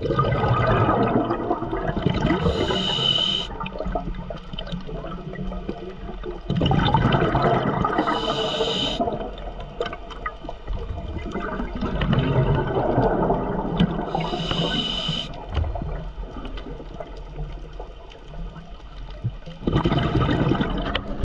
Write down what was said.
you